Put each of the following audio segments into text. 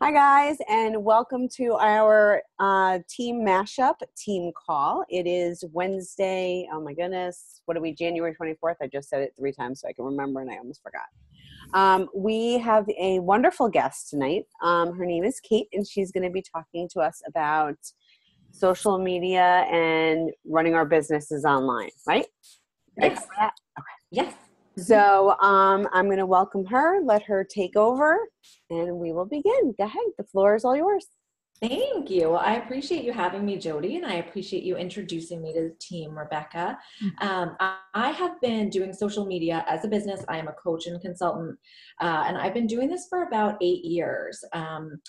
Hi, guys, and welcome to our uh, team mashup team call. It is Wednesday. Oh my goodness, what are we? January 24th. I just said it three times so I can remember, and I almost forgot. Um, we have a wonderful guest tonight. Um, her name is Kate, and she's going to be talking to us about social media and running our businesses online, right? Yes. Okay. Yes. So um, I'm going to welcome her, let her take over, and we will begin. Go ahead. The floor is all yours. Thank you. Well, I appreciate you having me, Jodi, and I appreciate you introducing me to the team, Rebecca. Um, I have been doing social media as a business. I am a coach and consultant, uh, and I've been doing this for about eight years. Um,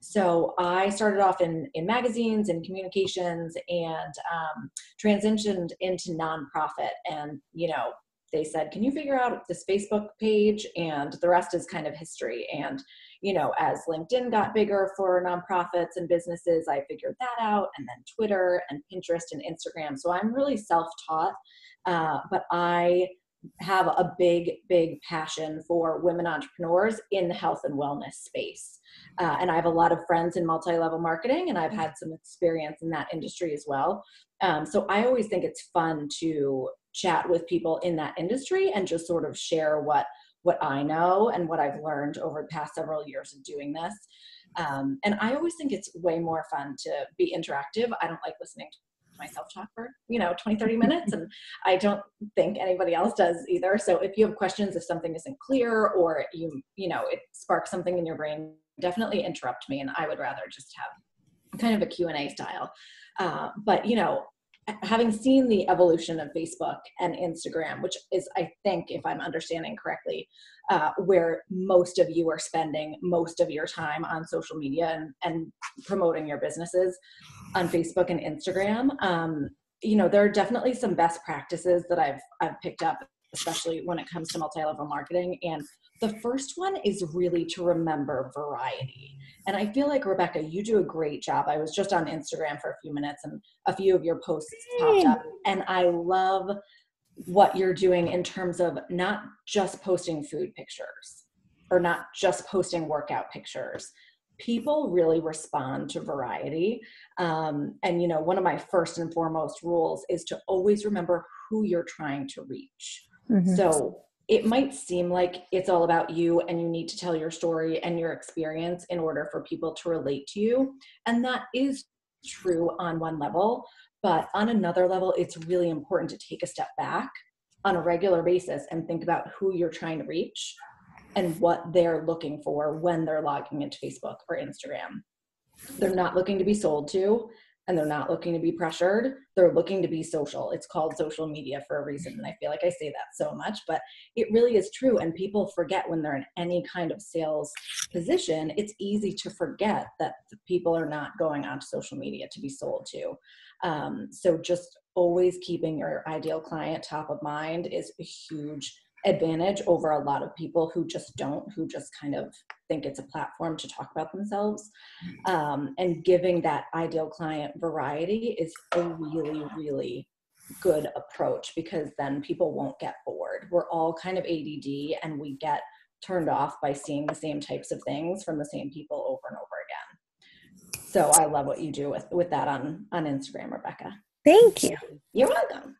so I started off in, in magazines and communications and um, transitioned into nonprofit. And, you know, they said, Can you figure out this Facebook page? And the rest is kind of history. And, you know, as LinkedIn got bigger for nonprofits and businesses, I figured that out. And then Twitter and Pinterest and Instagram. So I'm really self taught, uh, but I have a big, big passion for women entrepreneurs in the health and wellness space. Uh, and I have a lot of friends in multi level marketing, and I've had some experience in that industry as well. Um, so I always think it's fun to chat with people in that industry and just sort of share what what I know and what I've learned over the past several years of doing this. Um, and I always think it's way more fun to be interactive. I don't like listening to myself talk for, you know, 20, 30 minutes. And I don't think anybody else does either. So if you have questions, if something isn't clear or you, you know, it sparks something in your brain, definitely interrupt me. And I would rather just have kind of a Q&A style. Uh, but, you know, having seen the evolution of Facebook and Instagram, which is, I think, if I'm understanding correctly, uh, where most of you are spending most of your time on social media and, and promoting your businesses on Facebook and Instagram. Um, you know, there are definitely some best practices that I've I've picked up, especially when it comes to multi-level marketing. And the first one is really to remember variety. And I feel like, Rebecca, you do a great job. I was just on Instagram for a few minutes and a few of your posts popped up. And I love what you're doing in terms of not just posting food pictures or not just posting workout pictures. People really respond to variety. Um, and, you know, one of my first and foremost rules is to always remember who you're trying to reach. Mm-hmm. So, it might seem like it's all about you and you need to tell your story and your experience in order for people to relate to you. And that is true on one level. But on another level, it's really important to take a step back on a regular basis and think about who you're trying to reach and what they're looking for when they're logging into Facebook or Instagram. They're not looking to be sold to, and they're not looking to be pressured. They're looking to be social. It's called social media for a reason. And I feel like I say that so much, but it really is true. And people forget when they're in any kind of sales position, it's easy to forget that people are not going onto social media to be sold to. Um, so just always keeping your ideal client top of mind is a huge advantage over a lot of people who just don't, who just kind of think it's a platform to talk about themselves. Mm. Um, and giving that ideal client variety is a really, really good approach because then people won't get bored. We're all kind of ADD and we get turned off by seeing the same types of things from the same people over and over again. So I love what you do with, with that on, on Instagram, Rebecca. Thank you. You're welcome.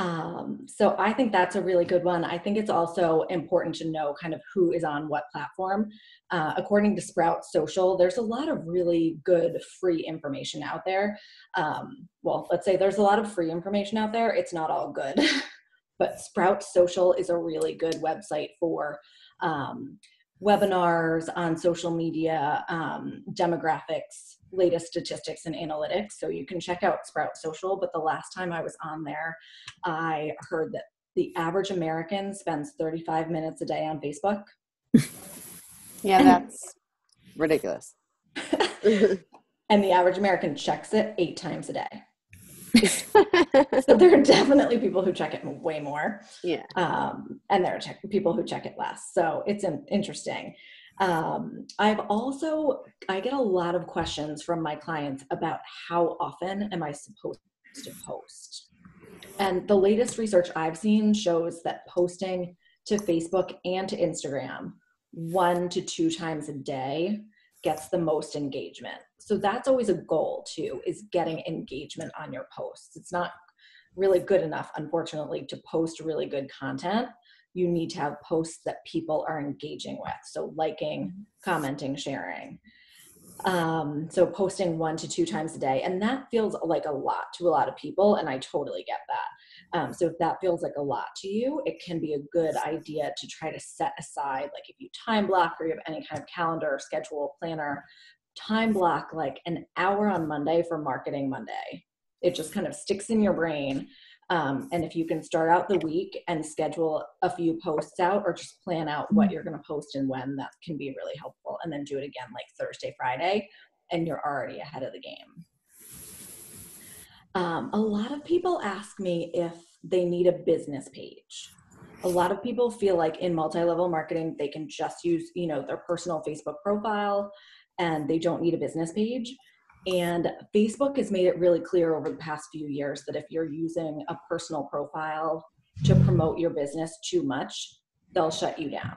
Um, so I think that's a really good one. I think it's also important to know kind of who is on what platform. Uh, according to Sprout Social, there's a lot of really good free information out there. Um, well, let's say there's a lot of free information out there. It's not all good, but Sprout Social is a really good website for um, webinars on social media, um, demographics, latest statistics and analytics. So you can check out Sprout Social. But the last time I was on there, I heard that the average American spends 35 minutes a day on Facebook. yeah, that's ridiculous. and the average American checks it eight times a day. so there are definitely people who check it way more. Yeah. Um, and there are check- people who check it less. So it's an, interesting. Um, I've also, I get a lot of questions from my clients about how often am I supposed to post? And the latest research I've seen shows that posting to Facebook and to Instagram one to two times a day gets the most engagement. So that's always a goal too, is getting engagement on your posts. It's not really good enough, unfortunately, to post really good content. You need to have posts that people are engaging with. So liking, commenting, sharing. Um, so posting one to two times a day. And that feels like a lot to a lot of people. And I totally get that. Um, so if that feels like a lot to you, it can be a good idea to try to set aside, like if you time block or you have any kind of calendar, or schedule, planner, time block like an hour on Monday for Marketing Monday. It just kind of sticks in your brain. Um, and if you can start out the week and schedule a few posts out or just plan out what you're going to post and when, that can be really helpful. And then do it again like Thursday, Friday, and you're already ahead of the game. Um, a lot of people ask me if they need a business page. A lot of people feel like in multi-level marketing, they can just use, you know, their personal Facebook profile and they don't need a business page. And Facebook has made it really clear over the past few years that if you're using a personal profile to promote your business too much, they'll shut you down.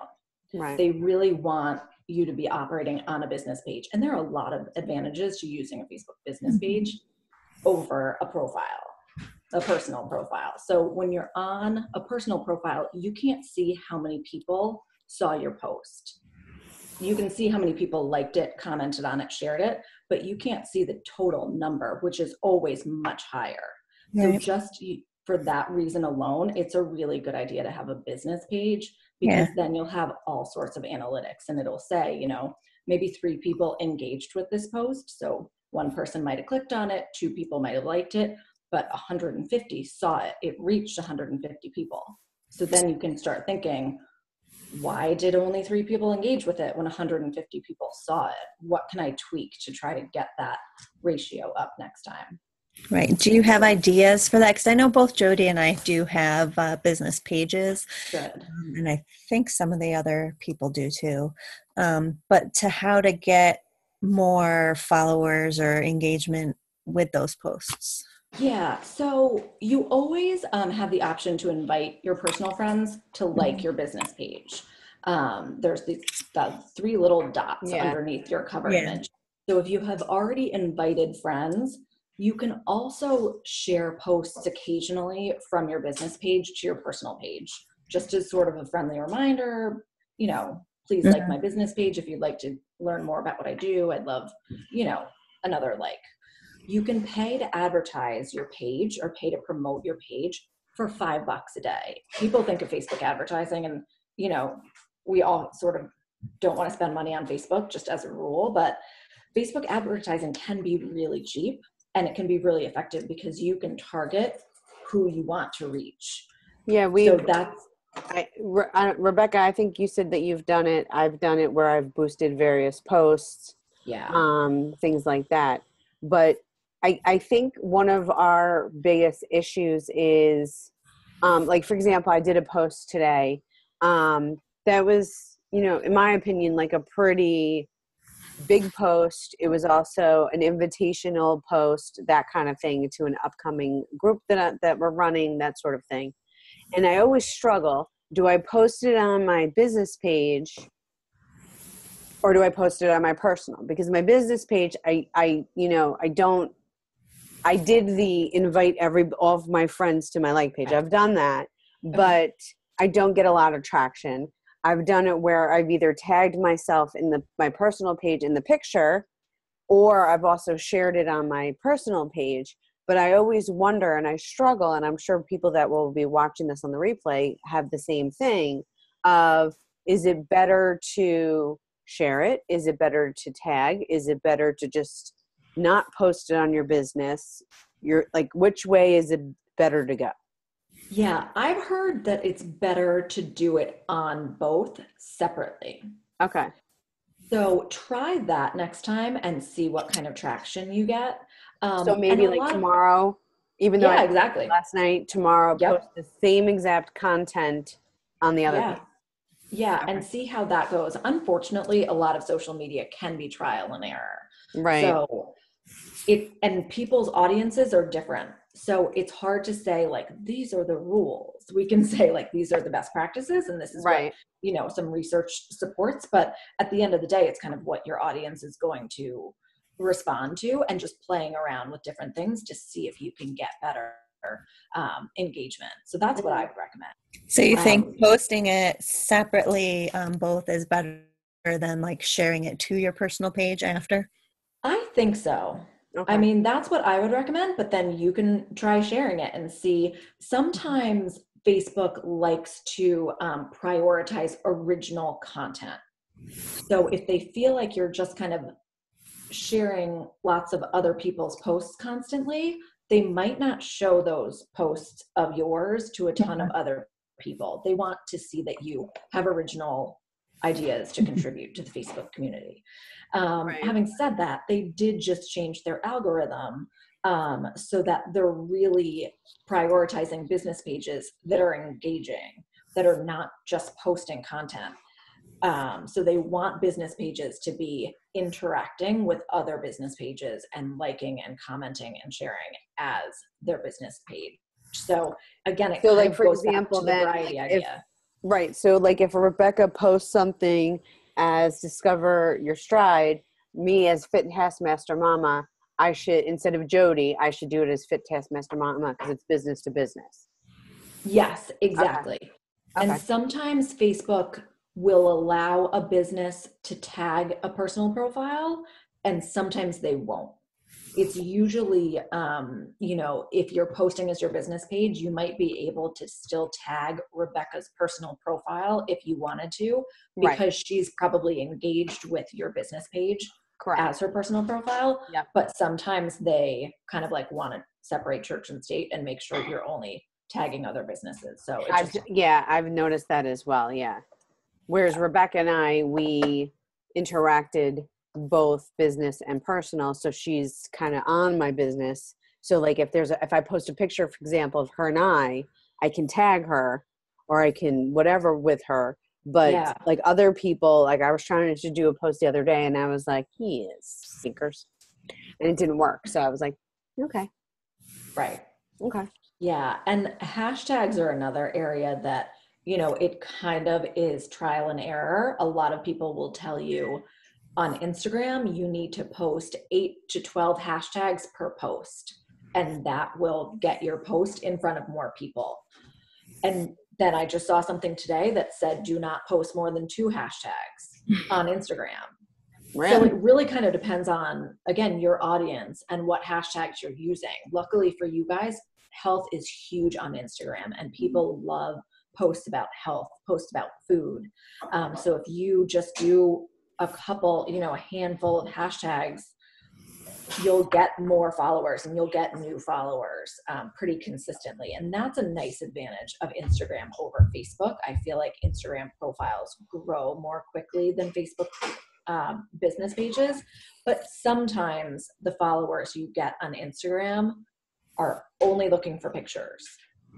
Right. They really want you to be operating on a business page. And there are a lot of advantages to using a Facebook business Mm-hmm. page over a profile, a personal profile. So when you're on a personal profile, you can't see how many people saw your post. You can see how many people liked it, commented on it, shared it, but you can't see the total number, which is always much higher. So just for that reason alone, it's a really good idea to have a business page because then you'll have all sorts of analytics and it'll say, you know, maybe three people engaged with this post. So one person might have clicked on it, two people might have liked it, but 150 saw it. It reached 150 people. So then you can start thinking, why did only three people engage with it when 150 people saw it? What can I tweak to try to get that ratio up next time? Right. Do you have ideas for that? Because I know both Jodi and I do have uh, business pages, Good. um, and I think some of the other people do too. Um, but to how to get more followers or engagement with those posts. Yeah, so you always um, have the option to invite your personal friends to like your business page. Um, there's these the three little dots Yeah. underneath your cover Yeah. image. So if you have already invited friends, you can also share posts occasionally from your business page to your personal page, just as sort of a friendly reminder. You know, please like my business page if you'd like to learn more about what I do. I'd love, you know, another like you can pay to advertise your page or pay to promote your page for five bucks a day. People think of Facebook advertising and, you know, we all sort of don't want to spend money on Facebook just as a rule, but Facebook advertising can be really cheap and it can be really effective because you can target who you want to reach. Yeah, we. so that's I, Re- I, Rebecca, I think you said that you've done it. I've done it where I've boosted various posts, yeah. um, things like that. But I, I think one of our biggest issues is, um, like for example, I did a post today um, that was, you know, in my opinion, like a pretty big post. It was also an invitational post, that kind of thing, to an upcoming group that I, that we're running, that sort of thing. And I always struggle: do I post it on my business page? Or do I post it on my personal? Because my business page, I, I, you know, I don't. I did the invite every all of my friends to my like page. I've done that, but I don't get a lot of traction. I've done it where I've either tagged myself in the my personal page in the picture, or I've also shared it on my personal page. But I always wonder and I struggle, and I'm sure people that will be watching this on the replay have the same thing of is it better to share it? Is it better to tag? Is it better to just not post it on your business? You're like which way is it better to go? Yeah, I've heard that it's better to do it on both separately. Okay. So try that next time and see what kind of traction you get. Um, so maybe like lot of- tomorrow, even though yeah, I exactly. last night, tomorrow Yep. post the same exact content on the other Yeah. page. Yeah, and see how that goes. Unfortunately, a lot of social media can be trial and error. Right. So it and people's audiences are different. so it's hard to say like these are the rules. We can say like these are the best practices and this is right. what, you know some research supports but at the end of the day it's kind of what your audience is going to respond to and just playing around with different things to see if you can get better um, engagement. So that's what i would recommend. So you think um, posting it separately um, both is better than like sharing it to your personal page after? I think so Okay. I mean, that's what I would recommend, but then you can try sharing it and see. Sometimes Facebook likes to um, prioritize original content. So if they feel like you're just kind of sharing lots of other people's posts constantly, they might not show those posts of yours to a ton of mm-hmm. other people. They want to see that you have original ideas to mm-hmm. contribute to the Facebook community. Um, right. Having said that, they did just change their algorithm um, so that they're really prioritizing business pages that are engaging, that are not just posting content. Um, so they want business pages to be interacting with other business pages and liking and commenting and sharing as their business page. So again, it so like for example, the then if, right. So like if Rebecca posts something as discover your stride me as fit taskmaster mama i should instead of jodi i should do it as fit taskmaster mama because it's business to business yes exactly okay. Okay. and sometimes facebook will allow a business to tag a personal profile and sometimes they won't it's usually um, you know if you're posting as your business page you might be able to still tag rebecca's personal profile if you wanted to because right. she's probably engaged with your business page Correct. as her personal profile yep. but sometimes they kind of like want to separate church and state and make sure you're only tagging other businesses so I've, just, yeah i've noticed that as well yeah whereas rebecca and i we interacted both business and personal so she's kind of on my business. So like if there's a, if i post a picture for example of her and i i can tag her or i can whatever with her but yeah. like other people like i was trying to do a post the other day and i was like he is sinkers and it didn't work so i was like okay. Right. Okay. Yeah and hashtags are another area that you know it kind of is trial and error. A lot of people will tell you on Instagram, you need to post eight to 12 hashtags per post, and that will get your post in front of more people. And then I just saw something today that said, do not post more than two hashtags on Instagram. Really? So it really kind of depends on, again, your audience and what hashtags you're using. Luckily for you guys, health is huge on Instagram, and people love posts about health, posts about food. Um, so if you just do a couple, you know, a handful of hashtags, you'll get more followers and you'll get new followers um, pretty consistently. And that's a nice advantage of Instagram over Facebook. I feel like Instagram profiles grow more quickly than Facebook um, business pages, but sometimes the followers you get on Instagram are only looking for pictures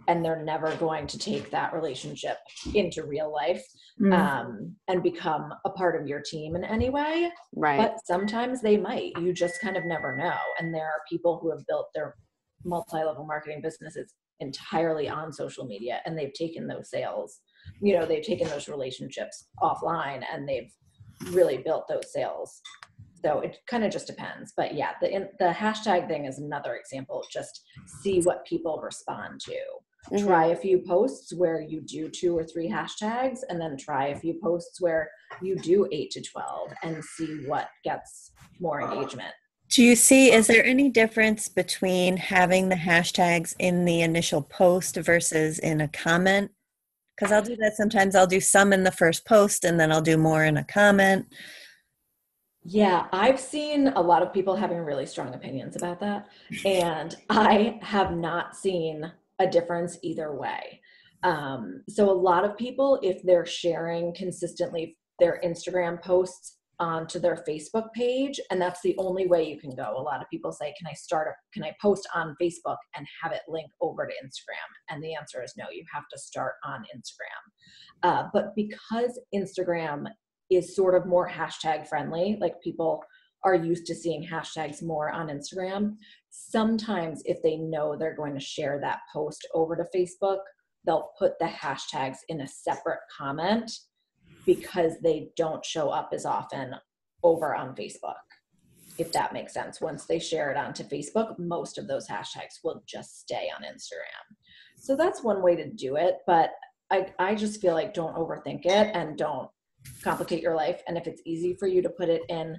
and they're never going to take that relationship into real life mm. um, and become a part of your team in any way. Right. But sometimes they might. You just kind of never know. And there are people who have built their multi-level marketing businesses entirely on social media and they've taken those sales you know they've taken those relationships offline and they've really built those sales so it kind of just depends but yeah the the hashtag thing is another example just see what people respond to Mm-hmm. Try a few posts where you do two or three hashtags, and then try a few posts where you do eight to 12 and see what gets more engagement. Do you see, is there any difference between having the hashtags in the initial post versus in a comment? Because I'll do that sometimes. I'll do some in the first post and then I'll do more in a comment. Yeah, I've seen a lot of people having really strong opinions about that. And I have not seen a difference either way. Um, so a lot of people, if they're sharing consistently their Instagram posts onto their Facebook page, and that's the only way you can go. A lot of people say, "Can I start? A, can I post on Facebook and have it link over to Instagram?" And the answer is no. You have to start on Instagram. Uh, but because Instagram is sort of more hashtag friendly, like people are used to seeing hashtags more on Instagram, sometimes if they know they're going to share that post over to Facebook, they'll put the hashtags in a separate comment because they don't show up as often over on Facebook. If that makes sense. Once they share it onto Facebook, most of those hashtags will just stay on Instagram. So that's one way to do it. But I, I just feel like don't overthink it and don't complicate your life. And if it's easy for you to put it in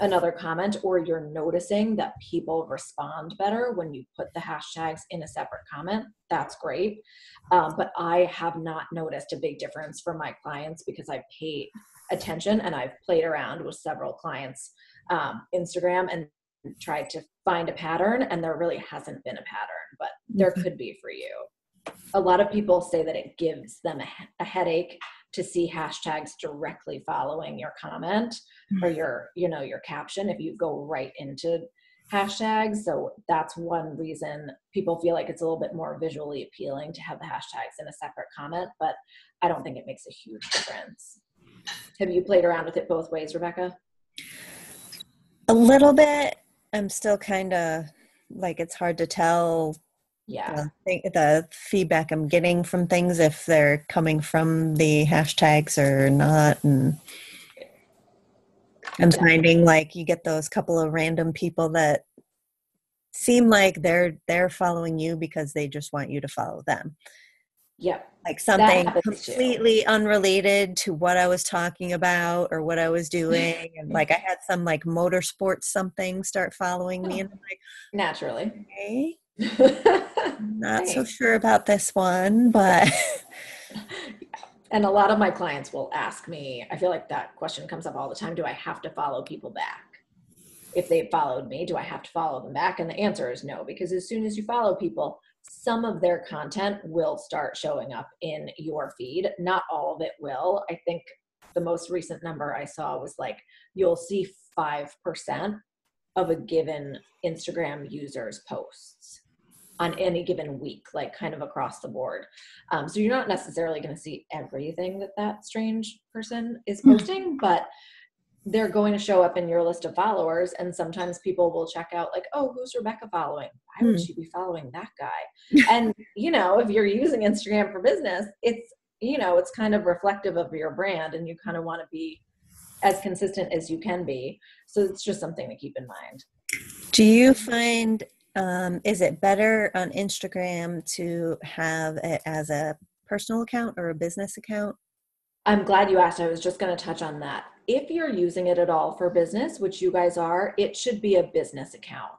another comment or you're noticing that people respond better when you put the hashtags in a separate comment, that's great. Um, but I have not noticed a big difference for my clients because I paid attention and I've played around with several clients um, Instagram and tried to find a pattern, and there really hasn't been a pattern, but there mm-hmm. could be for you. A lot of people say that it gives them a, a headache to see hashtags directly following your comment or mm. your you know your caption if you go right into hashtags. So that's one reason people feel like it's a little bit more visually appealing to have the hashtags in a separate comment but i don't think it makes a huge difference. Have you played around with it both ways rebecca? A little bit. I'm still kind of like it's hard to tell yeah the, the feedback i'm getting from things if they're coming from the hashtags or not and i'm yeah. finding like you get those couple of random people that seem like they're they're following you because they just want you to follow them Yep. Like something completely too. unrelated to what I was talking about or what I was doing. And like I had some like motorsports something start following me and I'm like naturally. Okay. Not so sure about this one, but and a lot of my clients will ask me, I feel like that question comes up all the time, do I have to follow people back? If they followed me, do I have to follow them back? And the answer is no, because as soon as you follow people, some of their content will start showing up in your feed. Not all of it will. I think the most recent number I saw was like you'll see 5% of a given Instagram user's posts on any given week, like kind of across the board. Um, so you're not necessarily going to see everything that that strange person is hmm. posting, but they're going to show up in your list of followers and sometimes people will check out like oh who's rebecca following why would hmm. she be following that guy and you know if you're using instagram for business it's you know it's kind of reflective of your brand and you kind of want to be as consistent as you can be so it's just something to keep in mind do you find um, is it better on instagram to have it as a personal account or a business account i'm glad you asked i was just going to touch on that if you're using it at all for business, which you guys are, it should be a business account.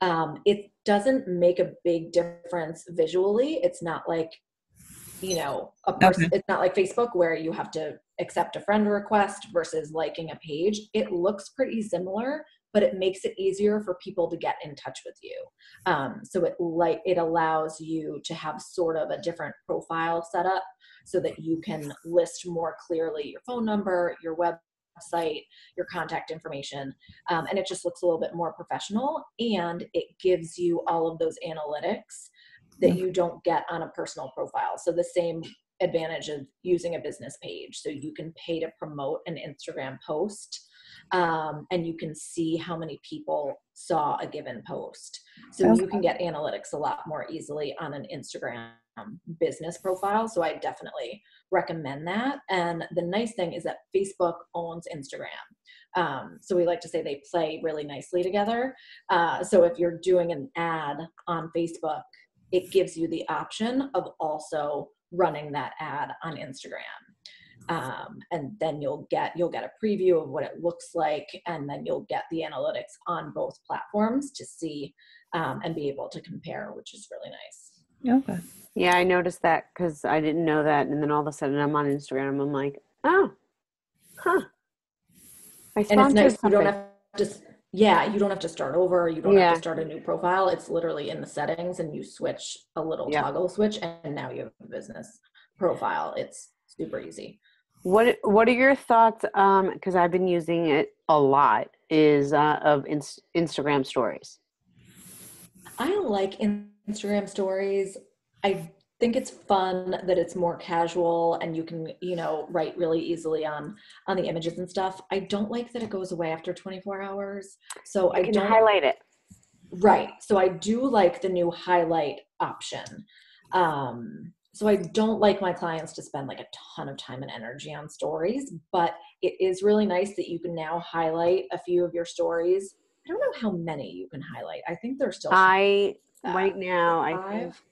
Um, it doesn't make a big difference visually. It's not like, you know, a person, okay. it's not like Facebook where you have to accept a friend request versus liking a page. It looks pretty similar, but it makes it easier for people to get in touch with you. Um, so it like it allows you to have sort of a different profile set up so that you can list more clearly your phone number, your website, your contact information, um, and it just looks a little bit more professional and it gives you all of those analytics that you don't get on a personal profile. So the same advantage of using a business page. So you can pay to promote an Instagram post um, and you can see how many people saw a given post. So okay. you can get analytics a lot more easily on an Instagram business profile. So I definitely recommend that. And the nice thing is that Facebook owns Instagram. Um, so we like to say they play really nicely together. Uh, so if you're doing an ad on Facebook, it gives you the option of also running that ad on Instagram um, and then you'll get you'll get a preview of what it looks like and then you'll get the analytics on both platforms to see um, and be able to compare which is really nice. Okay yeah i noticed that because i didn't know that and then all of a sudden i'm on instagram i'm like oh huh. I and it's nice you don't have to yeah you don't have to start over you don't yeah. have to start a new profile it's literally in the settings and you switch a little yeah. toggle switch and now you have a business profile it's super easy what What are your thoughts? Because um, I've been using it a lot. Is uh, of Instagram stories. I like Instagram stories. I think it's fun that it's more casual and you can you know write really easily on on the images and stuff i don't like that it goes away after 24 hours so You i can don't highlight it. right so i do like the new highlight option um so i don't like my clients to spend like a ton of time and energy on stories but it is really nice that you can now highlight a few of your stories i don't know how many you can highlight i think there's still I uh, right now I think, five.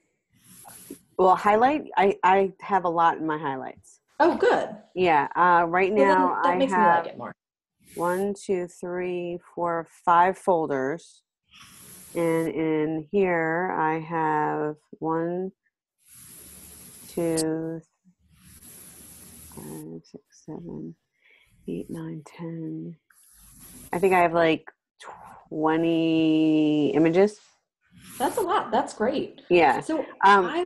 well highlight I I have a lot in my highlights. oh good Yeah. Uh, right Well, now that I makes me have like it more one, two, three, four, five folders. And in here I have one, two, five, six, seven, eight, nine, ten. I think I have like 20 images. That's a lot. That's great. Yeah. So Um, I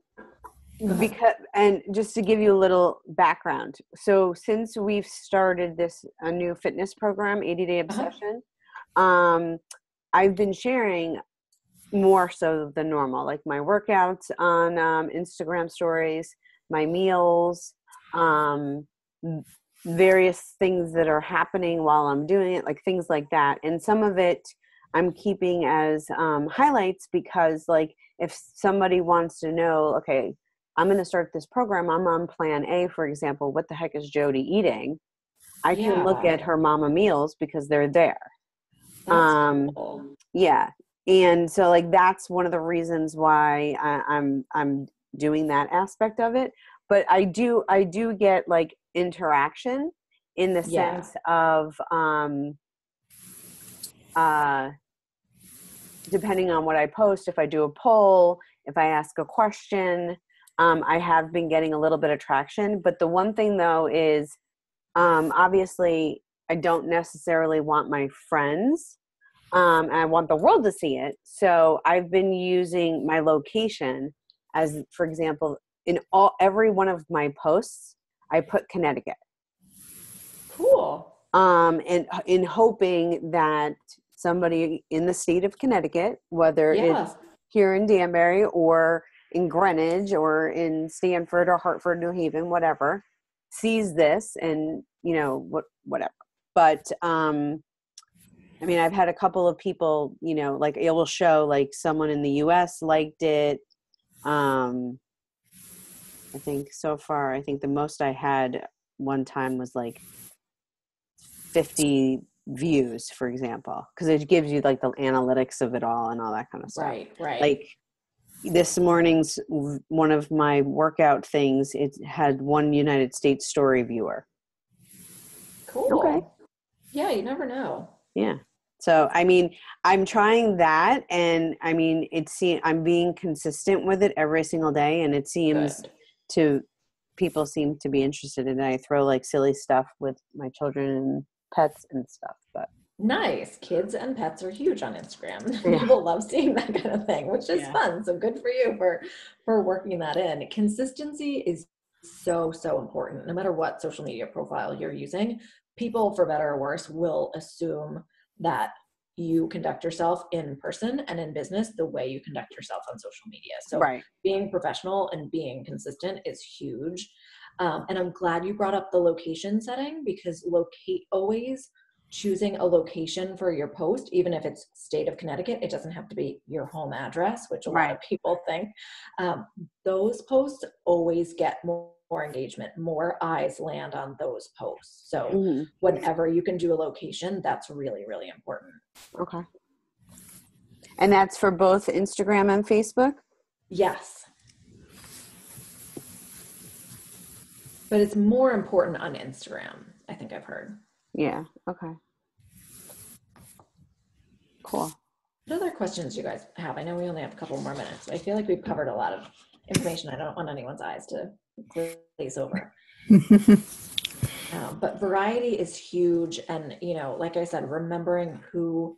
because and just to give you a little background so since we've started this a new fitness program 80 day Uh-huh. obsession um i've been sharing more so than normal like my workouts on um, instagram stories my meals um various things that are happening while i'm doing it like things like that and some of it i'm keeping as um, highlights because like if somebody wants to know okay I'm going to start this program. I'm on plan A, for example. What the heck is Jodi eating? I can look at her mama meals because they're there. that's um, cool. Yeah. And so like that's one of the reasons why I, I'm I'm doing that aspect of it. But I do I do get like interaction in the Yeah. sense of um uh depending on what I post, if I do a poll, if I ask a question, um, I have been getting a little bit of traction. But the one thing though is um, obviously I don't necessarily want my friends um, and I want the world to see it. So I've been using my location as, for example, in all every one of my posts, I put Connecticut, Cool. um, and in hoping that somebody in the state of Connecticut, whether Yeah. it's here in Danbury or in Greenwich or in Stamford or Hartford, New Haven, whatever, sees this and you know what whatever. But um I mean I've had a couple of people, you know, like it will show like someone in the US liked it. Um I think so far I think the most I had one time was like 50 views for example because it gives you like the analytics of it all and all that kind of stuff Right. Right. like this morning's one of my workout things it had one united states story viewer cool. okay. Yeah. You never know. Yeah so i mean i'm trying that and i mean it's see i'm being consistent with it every single day and it seems Good. to people seem to be interested in it i throw like silly stuff with my children and pets and stuff but Nice. Kids and pets are huge on Instagram. Yeah. People love seeing that kind of thing, which is Yeah. fun. So good for you for for working that in. Consistency is so so important. No matter what social media profile you're using, people for better or worse will assume that you conduct yourself in person and in business the way you conduct yourself on social media. So right being professional and being consistent is huge. Um, and I'm glad you brought up the location setting because locate always choosing a location for your post, even if it's state of Connecticut, it doesn't have to be your home address, which a lot of people think. Um, those posts always get more, more engagement, more eyes land on those posts. So Mhm. whenever you can do a location, that's really, really important. okay and that's for both instagram and facebook Yes. But it's more important on Instagram, I think I've heard. yeah okay cool What other questions do you guys have? I know we only have a couple more minutes. I feel like we've covered a lot of information. I don't want anyone's eyes to glaze over. Um, but variety is huge. And, you know, like I said, remembering who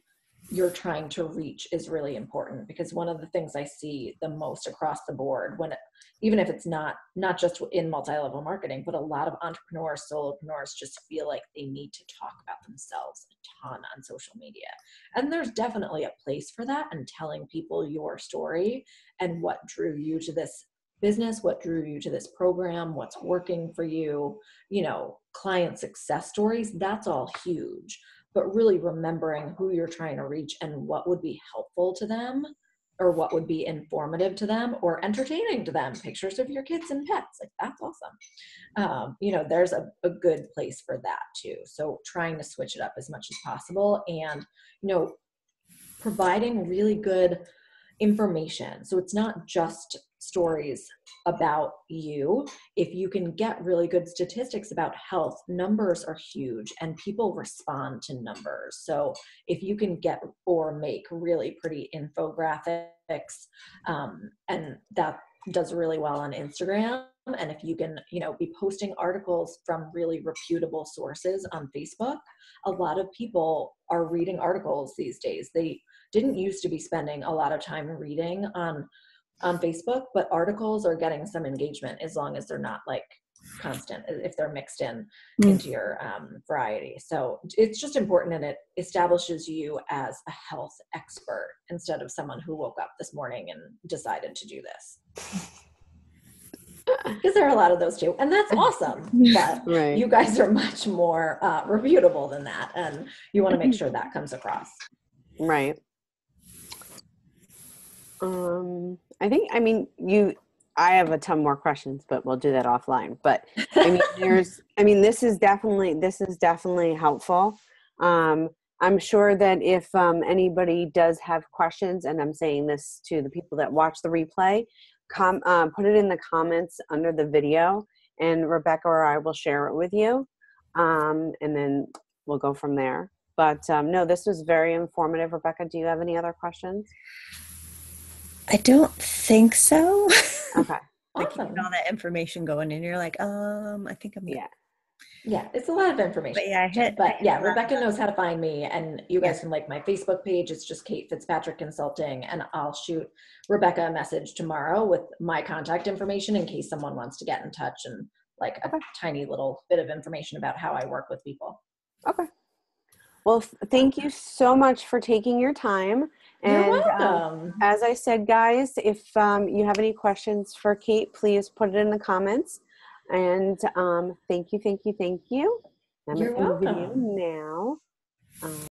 you're trying to reach is really important because one of the things I see the most across the board when, it, even if it's not, not just in multi-level marketing, but a lot of entrepreneurs, solopreneurs just feel like they need to talk about themselves a ton on social media. And there's definitely a place for that and telling people your story and what drew you to this business, what drew you to this program, what's working for you, you know, client success stories, that's all huge. But really remembering who you're trying to reach and what would be helpful to them or what would be informative to them or entertaining to them. Pictures of your kids and pets like that's awesome. Um, you know there's a, a good place for that too. So trying to switch it up as much as possible and you know providing really good information. So it's not just stories about you. If you can get really good statistics about health numbers are huge and people respond to numbers. So if you can get or make really pretty infographics um, and that does really well on instagram and if you can you know be posting articles from really reputable sources on facebook a lot of people are reading articles these days. They didn't used to be spending a lot of time reading on on Facebook, but articles are getting some engagement as long as they're not like constant if they're mixed in mm. into your um, variety. So it's just important and it establishes you as a health expert instead of someone who woke up this morning and decided to do this. Because there are a lot of those too, and that's awesome. But right. you guys are much more uh, reputable than that, and you want to make sure that comes across. Right. Um, I think, I mean, you, I have a ton more questions, but we'll do that offline. But I mean, there's, I mean, this is definitely, this is definitely helpful. Um, I'm sure that if um, anybody does have questions, and I'm saying this to the people that watch the replay, com- uh, put it in the comments under the video, and Rebecca or I will share it with you, um, and then we'll go from there. But um, no, this was very informative. Rebecca, do you have any other questions? I don't think so. Okay. like awesome. all that information going and you're like, um, I think I'm yeah. Yeah, it's a lot of information. But yeah, I hit, but I yeah, Rebecca knows how to find me, and you guys yeah. can like my Facebook page. It's just Kate Fitzpatrick Consulting, and I'll shoot Rebecca a message tomorrow with my contact information in case someone wants to get in touch and like a okay. tiny little bit of information about how I work with people. Okay. Well, thank you so much for taking your time. And You're um, welcome. Um, as I said, guys, if um, you have any questions for Kate, please put it in the comments. And um, thank you, thank you, thank you. I'm You're welcome. now. Um,